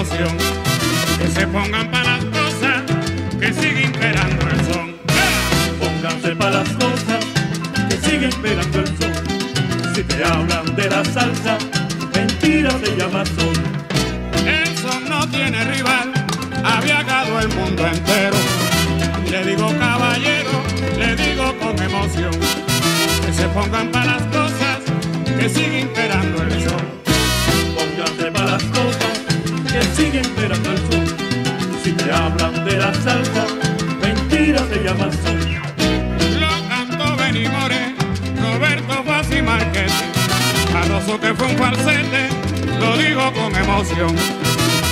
que se pongan para las cosas, que sigue imperando el son. Pónganse para las cosas, que sigue imperando el son. Si te hablan de la salsa, mentira te llama son. El son no tiene rival, ha viajado el mundo entero. Le digo caballero, le digo con emoción, que se pongan para las cosas, que sigue imperando al sol. Si te hablan de la salsa, mentiras te llaman sol. Lo cantó Benny More, Roberto Fassi Márquez. Canoso que fue un falsete, lo digo con emoción.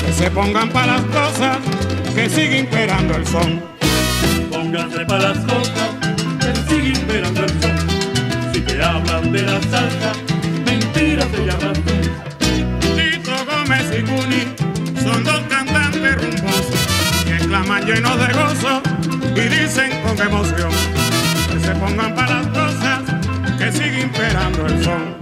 Que se pongan para las cosas, que sigue imperando el son. Pónganse para las cosas emoción que se pongan para las cosas que sigue imperando el son.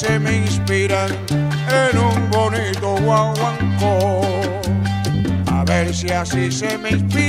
se me inspiran en un bonito guaguancó. A ver si así se me inspiran.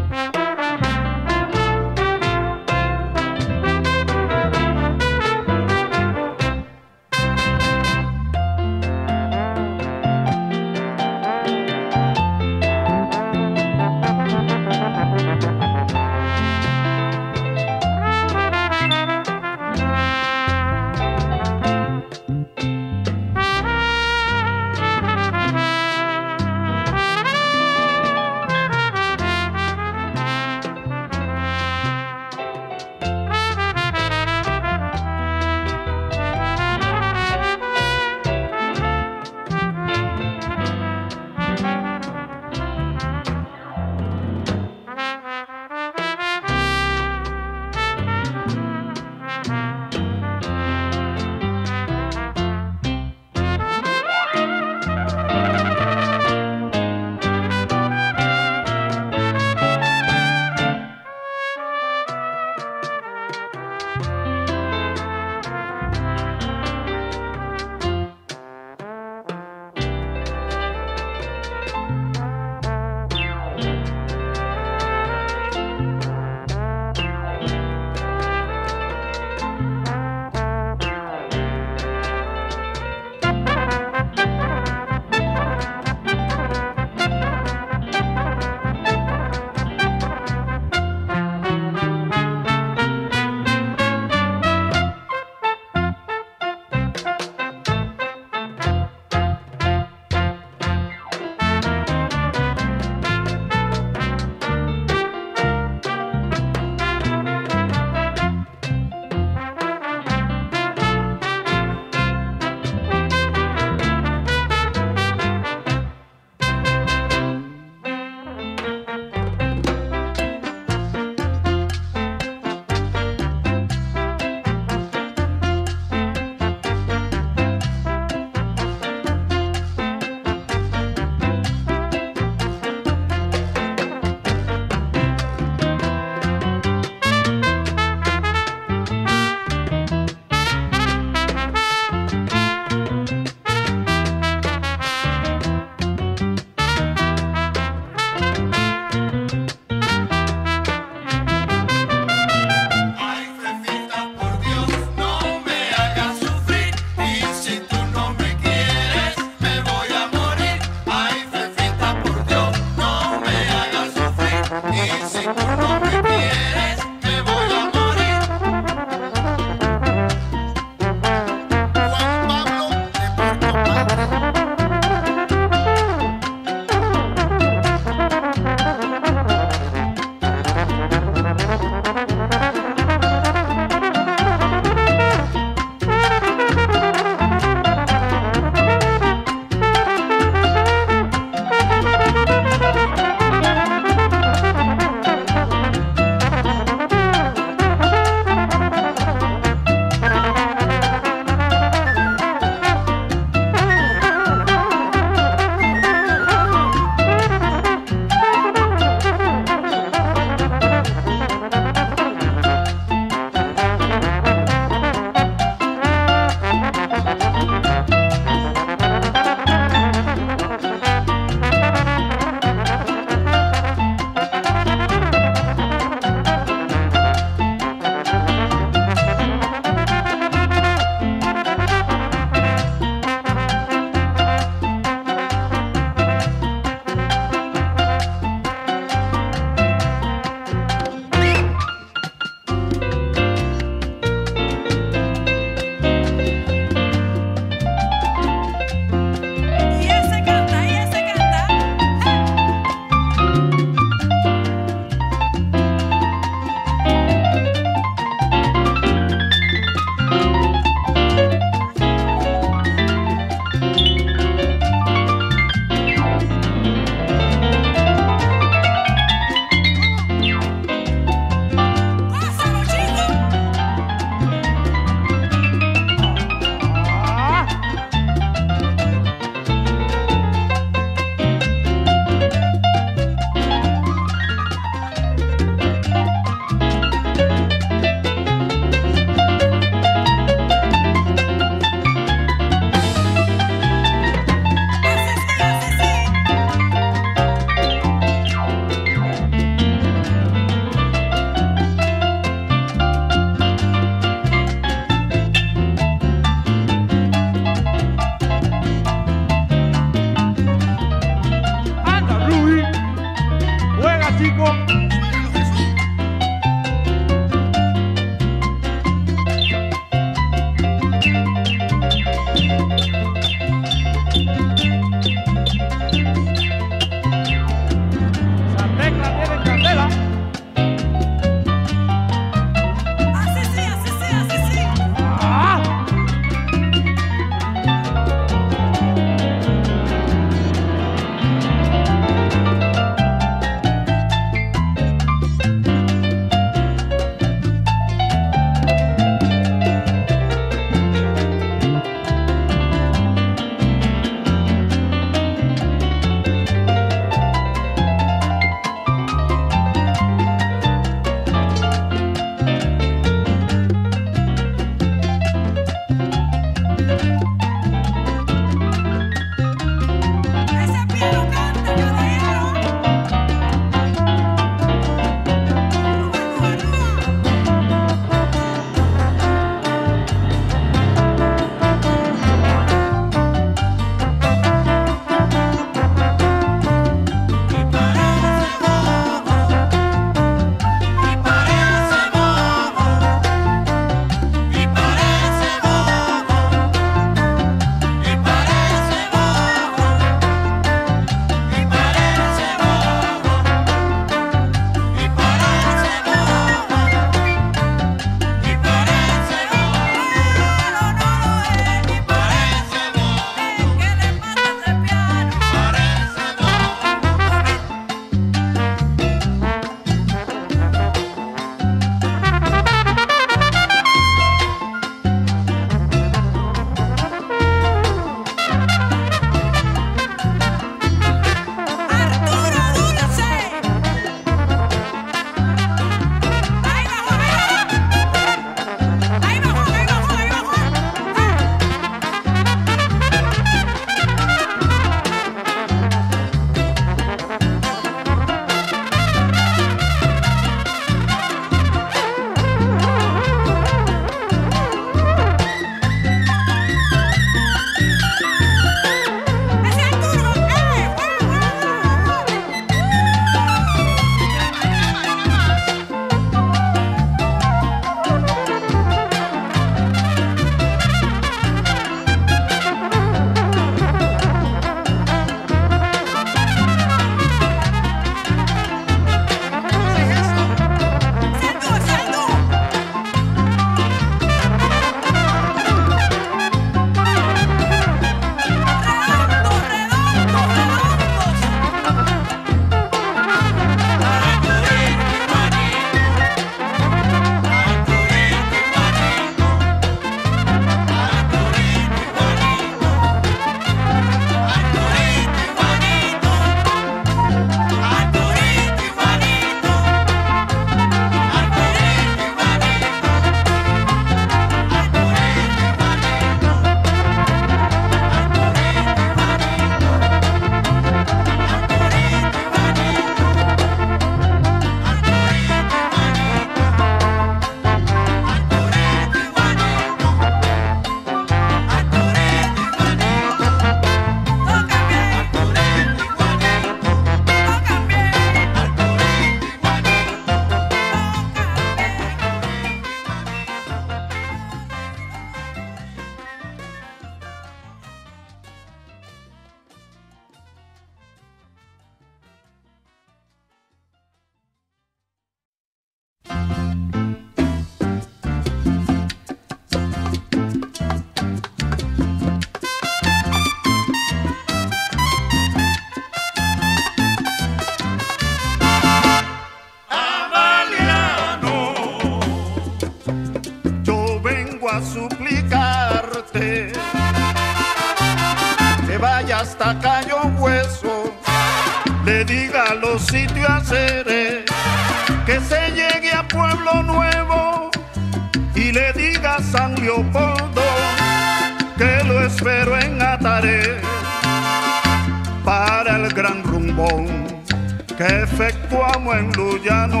En Luyano.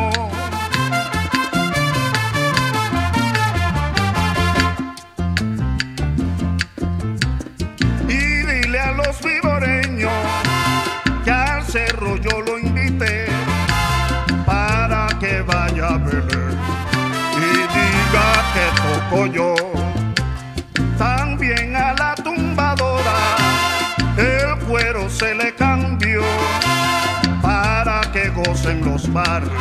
Gocen los barrios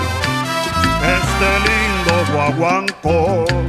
este lindo guaguancó.